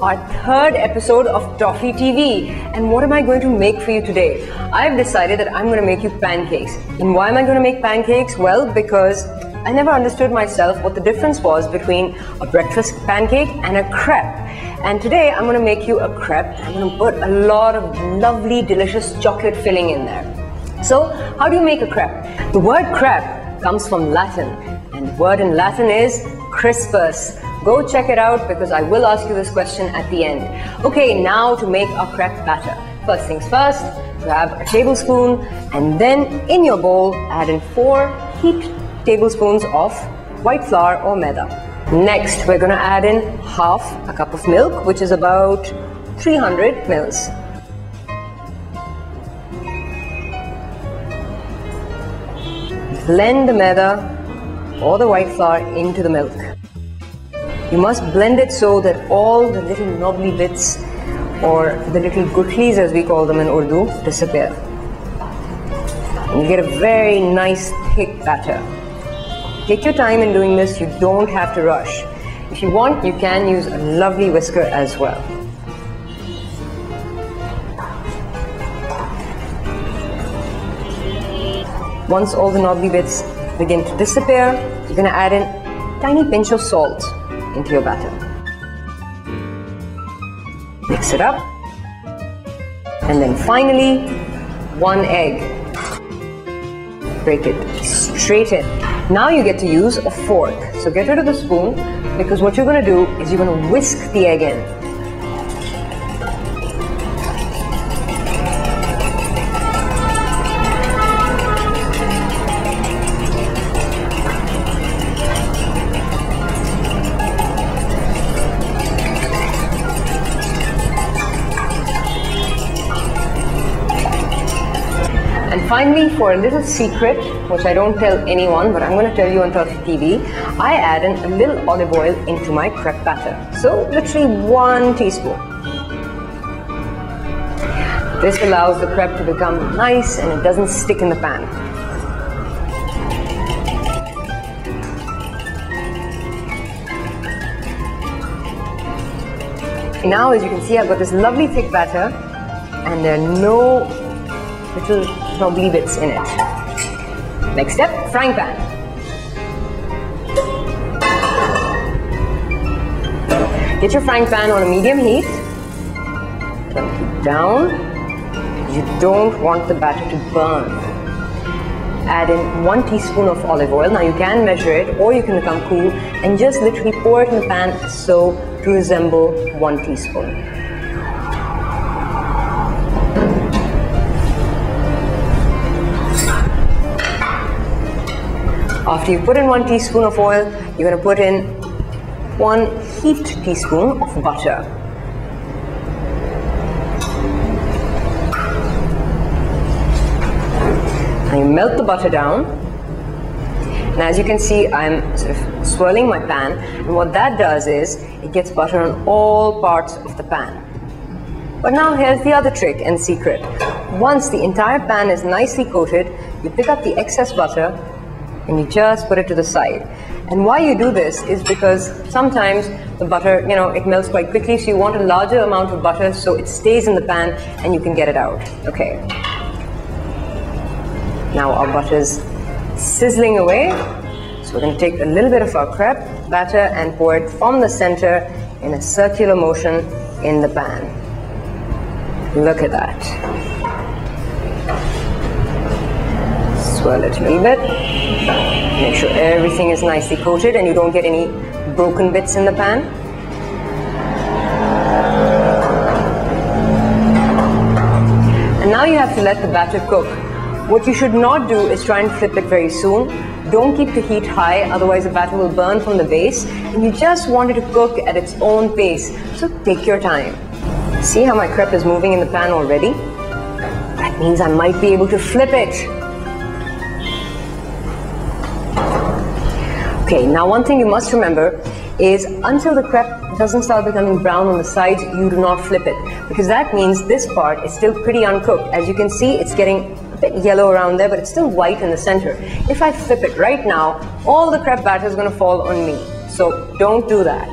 our third episode of Toffee TV. And what am I going to make for you today? I've decided that I'm going to make you pancakes. And why am I going to make pancakes? Well, because I never understood myself what the difference was between a breakfast pancake and a crepe. And today I'm going to make you a crepe. I'm going to put a lot of lovely, delicious chocolate filling in there. So, how do you make a crepe? The word crepe comes from Latin, and the word in Latin is crispus. Go check it out because I will ask you this question at the end. Okay, now to make our crepe batter. First things first, grab a tablespoon and then in your bowl add in 4 heaped tablespoons of white flour or maida. Next, we're going to add in half a cup of milk, which is about 300 mils. Blend the maida or the white flour into the milk. You must blend it so that all the little knobbly bits or the little gutlis as we call them in Urdu disappear. And you get a very nice thick batter. Take your time in doing this, you don't have to rush. If you want, you can use a lovely whisker as well. Once all the knobbly bits begin to disappear, you're going to add in a tiny pinch of salt into your batter. Mix it up. And then finally, one egg. Break it straight in. Now you get to use a fork. So get rid of the spoon because what you're going to do is you're going to whisk the egg in. And finally, for a little secret, which I don't tell anyone, but I'm going to tell you on Toffee TV, I add a little olive oil into my crepe batter. So, literally one teaspoon. This allows the crepe to become nice and it doesn't stick in the pan. Now, as you can see, I've got this lovely thick batter and there are no little knobbly bits in it. Next step, frying pan. Get your frying pan on a medium heat. Turn it down. You don't want the batter to burn. Add in one teaspoon of olive oil. Now you can measure it or you can become cool and just literally pour it in the pan so to resemble one teaspoon. After you put in one teaspoon of oil, you're going to put in one heaped teaspoon of butter. And you melt the butter down. And as you can see, I'm sort of swirling my pan. And what that does is it gets butter on all parts of the pan. But now here's the other trick and secret. Once the entire pan is nicely coated, you pick up the excess butter and you just put it to the side. And why you do this is because sometimes the butter, you know, it melts quite quickly, so you want a larger amount of butter so it stays in the pan and you can get it out. Okay. Now our butter's sizzling away. So we're going to take a little bit of our crepe batter and pour it from the center in a circular motion in the pan. Look at that. Swirl it a little bit. Make sure everything is nicely coated and you don't get any broken bits in the pan. And now you have to let the batter cook. What you should not do is try and flip it very soon. Don't keep the heat high, otherwise the batter will burn from the base. And you just want it to cook at its own pace. So take your time. See how my crepe is moving in the pan already? That means I might be able to flip it. Okay, now one thing you must remember is until the crepe doesn't start becoming brown on the sides, you do not flip it because that means this part is still pretty uncooked. As you can see, it's getting a bit yellow around there, but it's still white in the center. If I flip it right now, all the crepe batter is going to fall on me. So don't do that.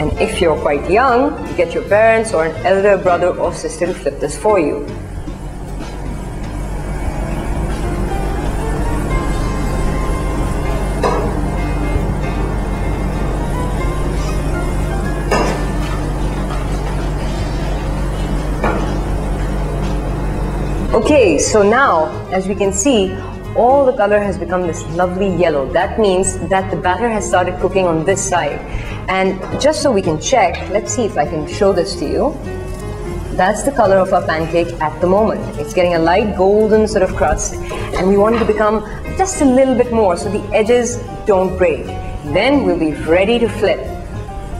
And if you're quite young, get your parents or an elder brother or sister to flip this for you. Okay, so now, as we can see, all the color has become this lovely yellow. That means that the batter has started cooking on this side. And just so we can check, let's see if I can show this to you. That's the color of our pancake at the moment. It's getting a light golden sort of crust and we want it to become just a little bit more so the edges don't break. Then we'll be ready to flip.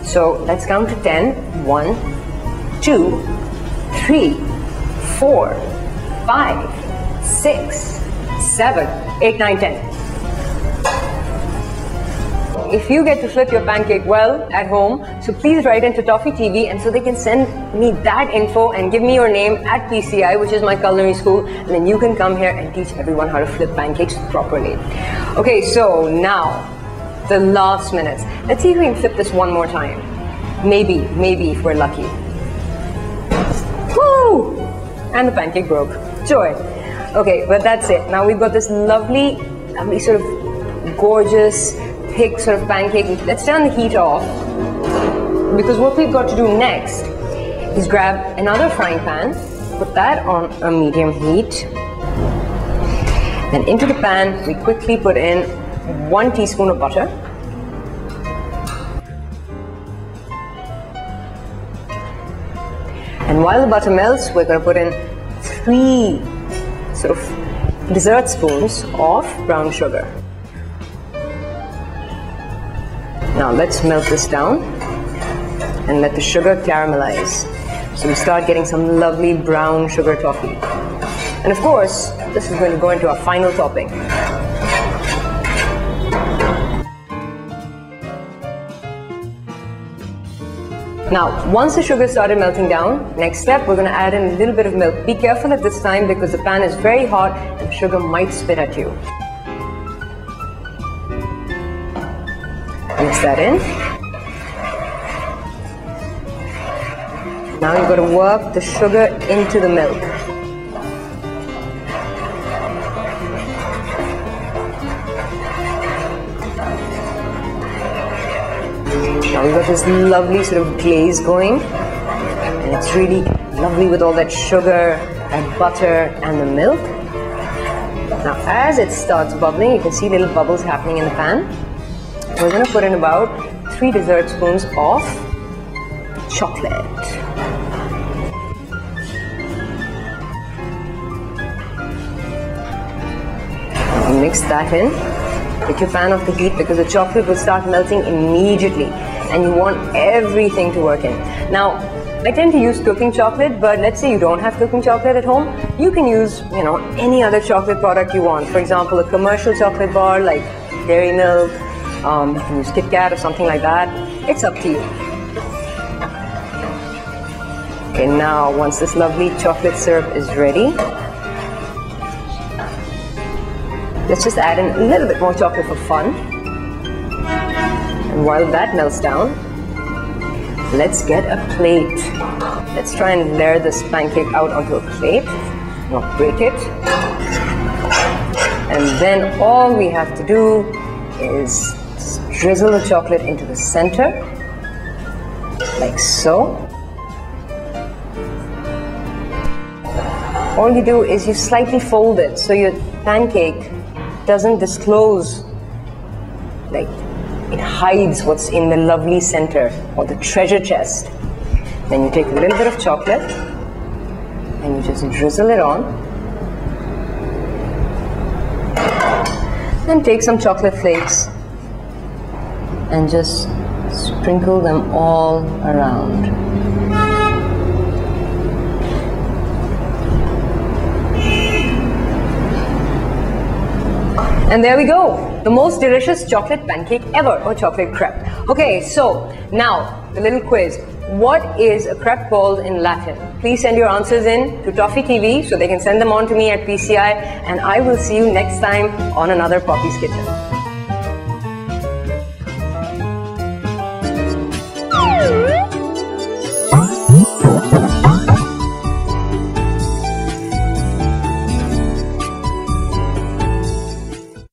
So let's count to 10. 1, 2, 3, 4, 5, 6, 7, 8, 9, 10. If you get to flip your pancake well at home, so please write into Toffee TV and so they can send me that info and give me your name at PCI, which is my culinary school, and then you can come here and teach everyone how to flip pancakes properly. Okay, so now the last minutes. Let's see if we can flip this one more time. Maybe, maybe if we're lucky. Woo! And the pancake broke. Joy. Okay, but that's it. Now we've got this lovely, lovely sort of gorgeous, thick sort of pancake. Let's turn the heat off because what we've got to do next is grab another frying pan, put that on a medium heat. Then into the pan, we quickly put in one teaspoon of butter. And while the butter melts, we're going to put in three sort of dessert spoons of brown sugar. Now let's melt this down and let the sugar caramelize. So we start getting some lovely brown sugar toffee. And of course, this is going to go into our final topping. Now, once the sugar started melting down, next step, we're to add in a little bit of milk. Be careful at this time because the pan is very hot and sugar might spit at you. Mix that in. Now you've got to work the sugar into the milk. Now we've got this lovely sort of glaze going and it's really lovely with all that sugar and butter and the milk. Now as it starts bubbling, you can see little bubbles happening in the pan. We're going to put in about 3 dessert spoons of chocolate. Mix that in. Take your pan off the heat because the chocolate will start melting immediately and you want everything to work in. Now, I tend to use cooking chocolate, but let's say you don't have cooking chocolate at home, you can use, you know, any other chocolate product you want. For example, a commercial chocolate bar like Dairy Milk, um, you can use Kit Kat or something like that. It's up to you. Okay, now once this lovely chocolate syrup is ready, let's just add in a little bit more chocolate for fun. And while that melts down, let's get a plate. Let's try and layer this pancake out onto a plate, not break it. And then all we have to do is drizzle the chocolate into the center, like so. All you do is you slightly fold it so your pancake doesn't disclose like it hides what's in the lovely center or the treasure chest. Then you take a little bit of chocolate and you just drizzle it on. Then take some chocolate flakes and just sprinkle them all around. And there we go the most delicious chocolate pancake ever or chocolate crepe. Okay, so now the little quiz. What is a crepe called in Latin? Please send your answers in to Toffee TV so they can send them on to me at PCI and I will see you next time on another Poppy's Kitchen.